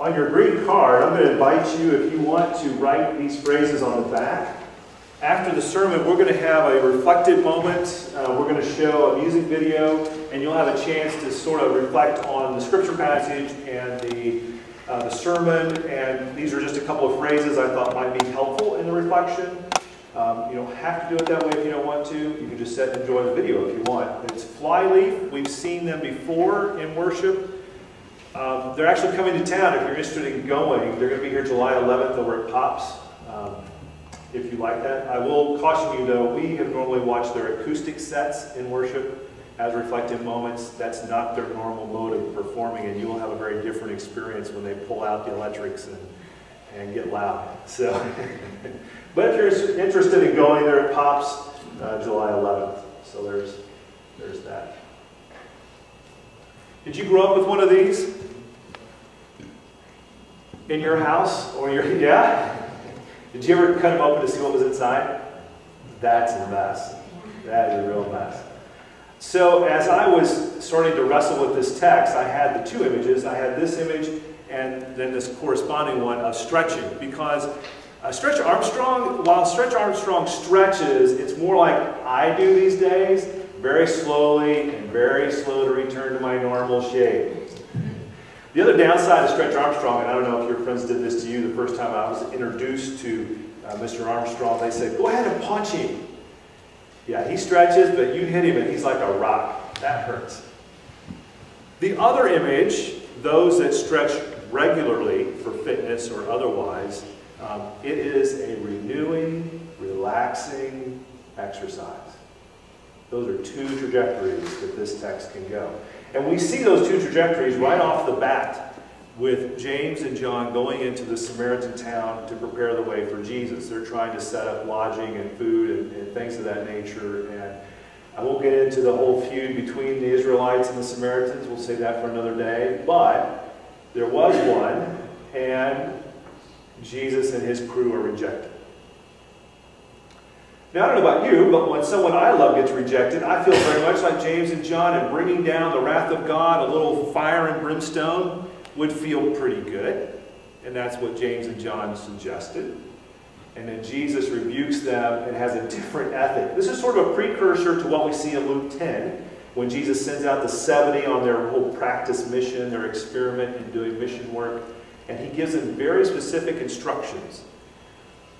On your green card, I'm going to invite you, if you want, to write these phrases on the back. After the sermon, we're going to have a reflective moment. Uh, we're going to show a music video, and you'll have a chance to sort of reflect on the scripture passage and the, uh, the sermon. And these are just a couple of phrases I thought might be helpful in the reflection. Um, you don't have to do it that way if you don't want to. You can just sit and enjoy the video if you want. It's Flyleaf. We've seen them before in worship. Um, they're actually coming to town if you're interested in going. They're going to be here July 11th over at Pops. Um, if you like that. I will caution you though, we have normally watched their acoustic sets in worship as reflective moments. That's not their normal mode of performing, and you will have a very different experience when they pull out the electrics and, and get loud. So, but if you're interested in going there, at Pops uh, July 11th. So there's there's that. Did you grow up with one of these in your house or your yeah? Did you ever cut them open to see what was inside? That's a mess. That is a real mess. So as I was starting to wrestle with this text, I had the two images. I had this image and then this corresponding one of stretching because uh, Stretch Armstrong, while Stretch Armstrong stretches, it's more like I do these days, very slowly and very slow to return to my normal shape. The other downside of Stretch Armstrong, and I don't know if your friends did this to you the first time I was introduced to uh, Mr. Armstrong, they said, go ahead and punch him. Yeah, he stretches, but you hit him and he's like a rock. That hurts. The other image, those that stretch regularly for fitness or otherwise, um, it is a renewing, relaxing exercise. Those are two trajectories that this text can go. And we see those two trajectories right off the bat with James and John going into the Samaritan town to prepare the way for Jesus. They're trying to set up lodging and food and, and things of that nature. And I won't get into the whole feud between the Israelites and the Samaritans. We'll save that for another day. But there was one, and Jesus and his crew are rejected. Now, I don't know about you, but when someone I love gets rejected, I feel very much like James and John, and bringing down the wrath of God, a little fire and brimstone, would feel pretty good. And that's what James and John suggested. And then Jesus rebukes them and has a different ethic. This is sort of a precursor to what we see in Luke 10, when Jesus sends out the 70 on their whole practice mission, their experiment in doing mission work. And he gives them very specific instructions.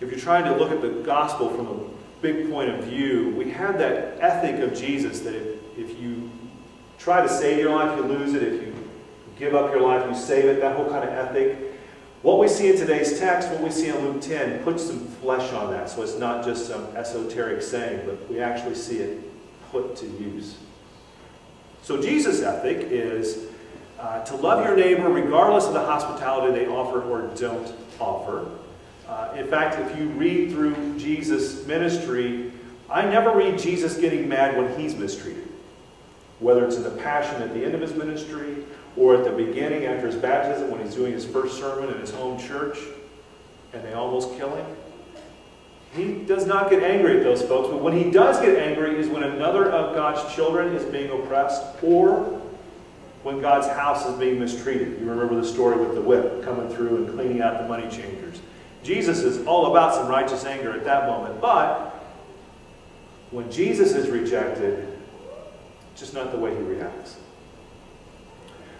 If you're trying to look at the gospel from a big point of view, we have that ethic of Jesus that if, if you try to save your life, you lose it. If you give up your life, you save it. That whole kind of ethic. What we see in today's text, what we see in Luke 10, puts some flesh on that. So it's not just some esoteric saying, but we actually see it put to use. So Jesus' ethic is uh, to love your neighbor regardless of the hospitality they offer or don't offer. Uh, in fact, if you read through Jesus' ministry, I never read Jesus getting mad when he's mistreated. Whether it's in the passion at the end of his ministry or at the beginning after his baptism when he's doing his first sermon in his home church and they almost kill him. He does not get angry at those folks, but when he does get angry is when another of God's children is being oppressed or when God's house is being mistreated. You remember the story with the whip coming through and cleaning out the money changers. Jesus is all about some righteous anger at that moment. But when Jesus is rejected, it's just not the way he reacts.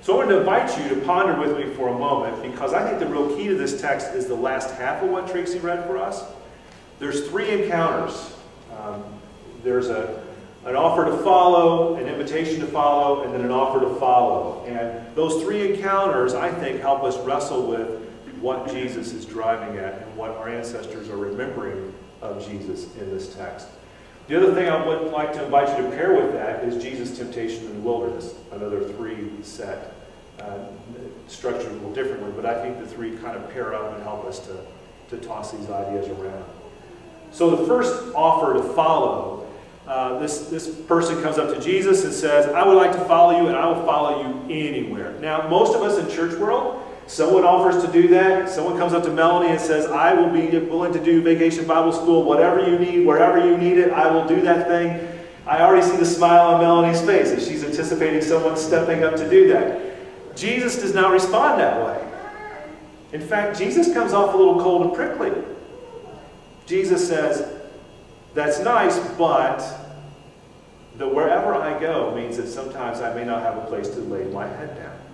So I want to invite you to ponder with me for a moment because I think the real key to this text is the last half of what Tracy read for us. There's three encounters. Um, there's a, an offer to follow, an invitation to follow, and then an offer to follow. And those three encounters, I think, help us wrestle with what Jesus is driving at and what our ancestors are remembering of Jesus in this text. The other thing I would like to invite you to pair with that is Jesus' temptation in the wilderness, another three set. Uh, structured a little differently, but I think the three kind of pair up and help us to, to toss these ideas around. So the first offer to follow, uh, this, this person comes up to Jesus and says, I would like to follow you and I will follow you anywhere. Now, most of us in church world, Someone offers to do that. Someone comes up to Melanie and says, I will be willing to do vacation Bible school, whatever you need, wherever you need it, I will do that thing. I already see the smile on Melanie's face as she's anticipating someone stepping up to do that. Jesus does not respond that way. In fact, Jesus comes off a little cold and prickly. Jesus says, That's nice, but the wherever I go means that sometimes I may not have a place to lay my head down.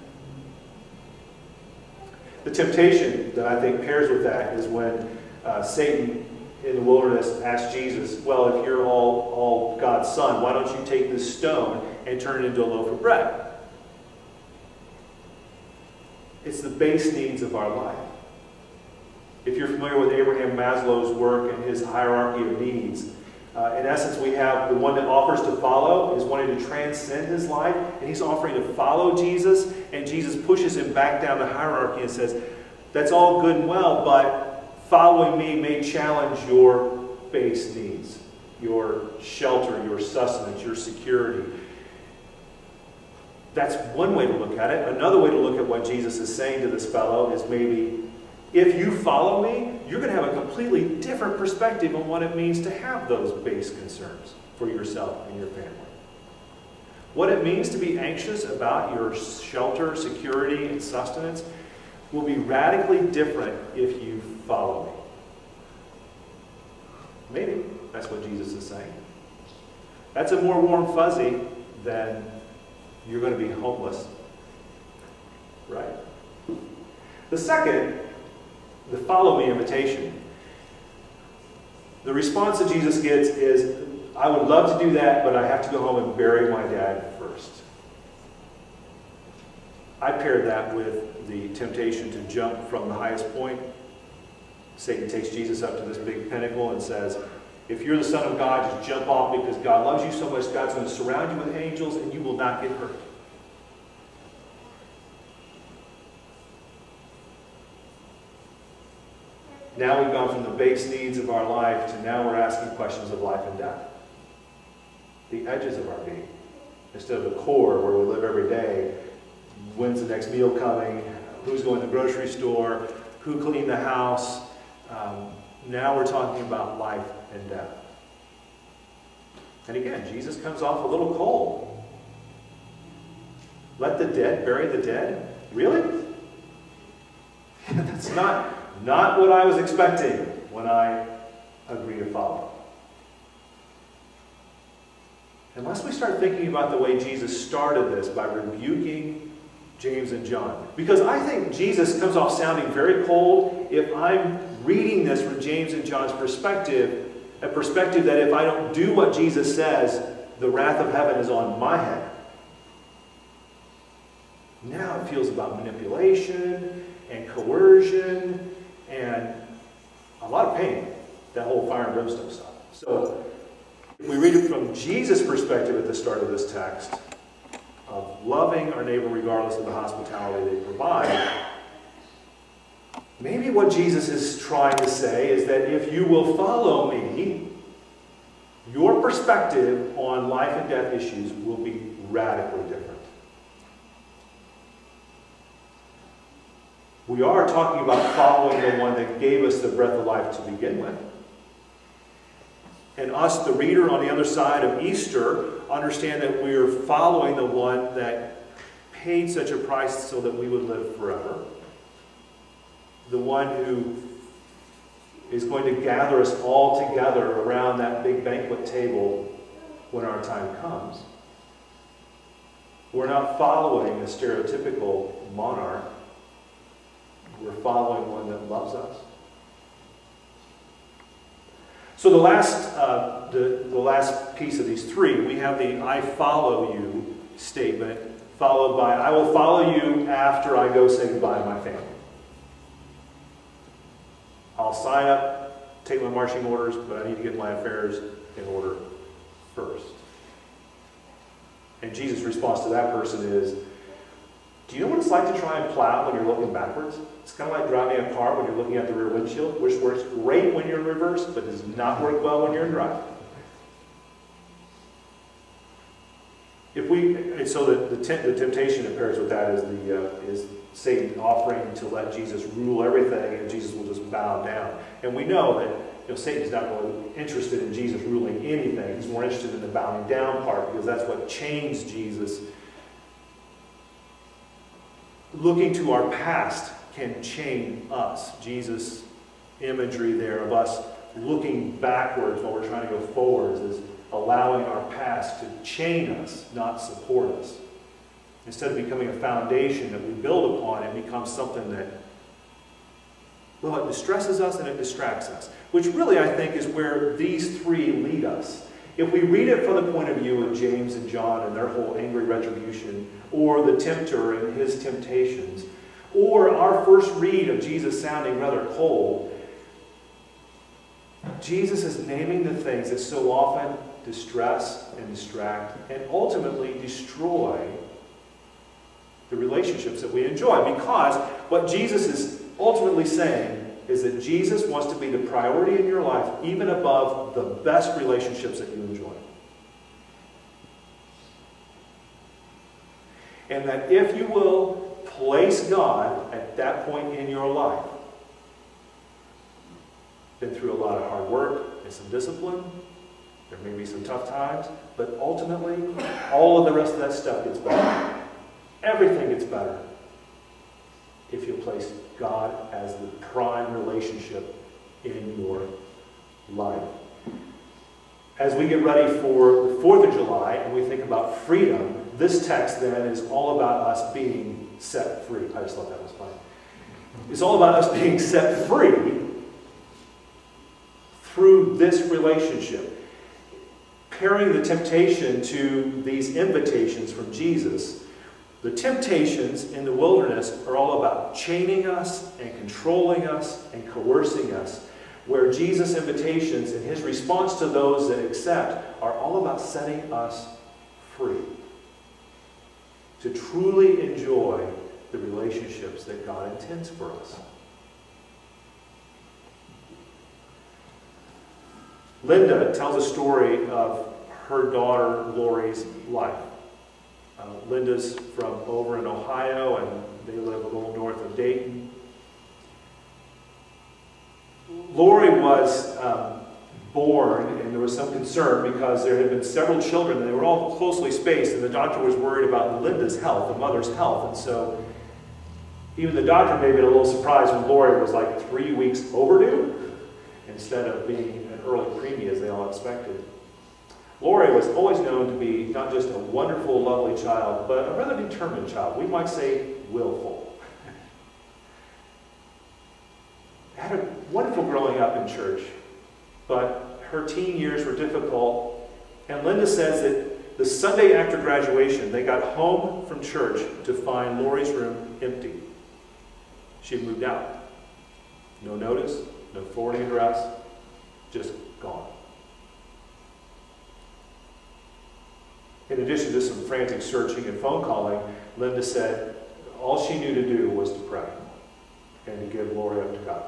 The temptation that I think pairs with that is when uh, Satan in the wilderness asked Jesus, Well, if you're all, all God's son, why don't you take this stone and turn it into a loaf of bread? It's the base needs of our life. If you're familiar with Abraham Maslow's work and his hierarchy of needs, uh, in essence, we have the one that offers to follow is wanting to transcend his life, and he's offering to follow Jesus, and Jesus pushes him back down the hierarchy and says, That's all good and well, but following me may challenge your base needs, your shelter, your sustenance, your security. That's one way to look at it. Another way to look at what Jesus is saying to this fellow is maybe, if you follow me, you're going to have a completely different perspective on what it means to have those base concerns for yourself and your family. What it means to be anxious about your shelter, security, and sustenance will be radically different if you follow me. Maybe that's what Jesus is saying. That's a more warm fuzzy than you're going to be homeless. Right? The second, the follow me invitation. The response that Jesus gets is, I would love to do that, but I have to go home and bury my dad first. I paired that with the temptation to jump from the highest point. Satan takes Jesus up to this big pinnacle and says, if you're the Son of God, just jump off because God loves you so much, God's going to surround you with angels and you will not get hurt. Now we've gone from the base needs of our life to now we're asking questions of life and death. The edges of our being. Instead of the core where we live every day. When's the next meal coming? Who's going to the grocery store? Who cleaned the house? Um, now we're talking about life and death. And again, Jesus comes off a little cold. Let the dead bury the dead? Really? That's not not what I was expecting when I agree to follow. Unless we start thinking about the way Jesus started this by rebuking James and John. Because I think Jesus comes off sounding very cold if I'm reading this from James and John's perspective, a perspective that if I don't do what Jesus says, the wrath of heaven is on my head. Now it feels about manipulation and coercion and a lot of pain, that whole fire and brimstone stuff. So, if we read it from Jesus' perspective at the start of this text, of loving our neighbor regardless of the hospitality they provide, maybe what Jesus is trying to say is that if you will follow me, your perspective on life and death issues will be radically different. We are talking about following the one that gave us the breath of life to begin with. And us, the reader on the other side of Easter, understand that we are following the one that paid such a price so that we would live forever. The one who is going to gather us all together around that big banquet table when our time comes. We're not following a stereotypical monarch we're following one that loves us. So the last, uh, the, the last piece of these three, we have the I follow you statement, followed by I will follow you after I go say goodbye to my family. I'll sign up, take my marching orders, but I need to get my affairs in order first. And Jesus' response to that person is, do you know what it's like to try and plow when you're looking backwards? It's kind of like driving a car when you're looking at the rear windshield, which works great when you're in reverse, but does not work well when you're in drive. If we, so the, the, the temptation that pairs with that is the uh, is Satan offering to let Jesus rule everything, and Jesus will just bow down. And we know that you know, Satan's not really interested in Jesus ruling anything. He's more interested in the bowing down part because that's what chains Jesus. Looking to our past can chain us. Jesus' imagery there of us looking backwards while we're trying to go forwards is allowing our past to chain us, not support us. Instead of becoming a foundation that we build upon, it becomes something that, well, it distresses us and it distracts us. Which really, I think, is where these three lead us. If we read it from the point of view of James and John and their whole angry retribution, or the tempter and his temptations, or our first read of Jesus sounding rather cold, Jesus is naming the things that so often distress and distract and ultimately destroy the relationships that we enjoy. Because what Jesus is ultimately saying is that Jesus wants to be the priority in your life, even above the best relationships that you enjoy. And that if you will place God at that point in your life, been through a lot of hard work and some discipline, there may be some tough times, but ultimately, all of the rest of that stuff gets better. Everything gets better if you place God as the prime relationship in your life. As we get ready for the 4th of July and we think about freedom, this text then is all about us being set free. I just thought that was funny. It's all about us being set free through this relationship. Pairing the temptation to these invitations from Jesus the temptations in the wilderness are all about chaining us and controlling us and coercing us, where Jesus' invitations and his response to those that accept are all about setting us free to truly enjoy the relationships that God intends for us. Linda tells a story of her daughter Lori's life. Uh, Linda's from over in Ohio, and they live a little north of Dayton. Lori was um, born, and there was some concern because there had been several children, and they were all closely spaced, and the doctor was worried about Linda's health, the mother's health, and so even the doctor may have been a little surprised when Lori was like three weeks overdue instead of being an early preemie as they all expected. Lori was always known to be not just a wonderful, lovely child, but a rather determined child. We might say willful. Had a wonderful growing up in church, but her teen years were difficult. And Linda says that the Sunday after graduation, they got home from church to find Lori's room empty. She had moved out. No notice, no forwarding address, just gone. In addition to some frantic searching and phone calling, Linda said all she knew to do was to pray and to give Lori up to God.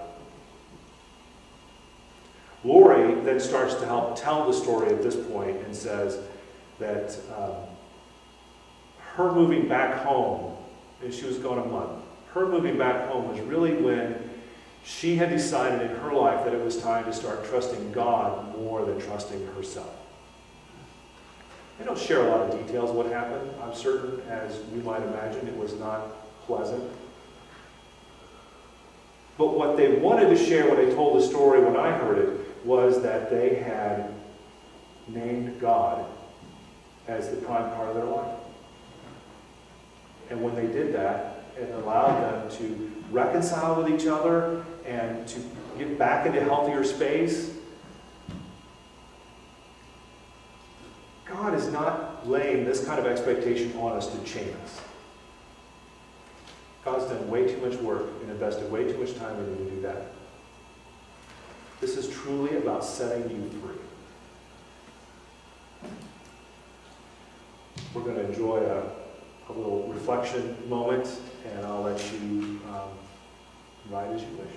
Lori then starts to help tell the story at this point and says that um, her moving back home, and she was gone a month, her moving back home was really when she had decided in her life that it was time to start trusting God more than trusting herself. They don't share a lot of details of what happened. I'm certain, as you might imagine, it was not pleasant. But what they wanted to share when they told the story when I heard it was that they had named God as the prime part of their life. And when they did that, it allowed them to reconcile with each other and to get back into healthier space is not laying this kind of expectation on us to chance. God's done way too much work and invested way too much time in you to do that. This is truly about setting you free. We're going to enjoy a, a little reflection moment, and I'll let you um, as you wish.